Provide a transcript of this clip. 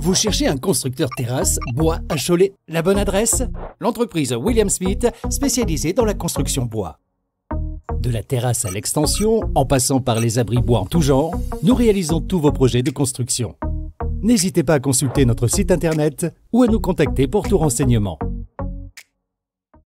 Vous cherchez un constructeur terrasse, bois à Cholet La bonne adresse L'entreprise William Smith, spécialisée dans la construction bois. De la terrasse à l'extension, en passant par les abris bois en tout genre, nous réalisons tous vos projets de construction. N'hésitez pas à consulter notre site internet ou à nous contacter pour tout renseignement.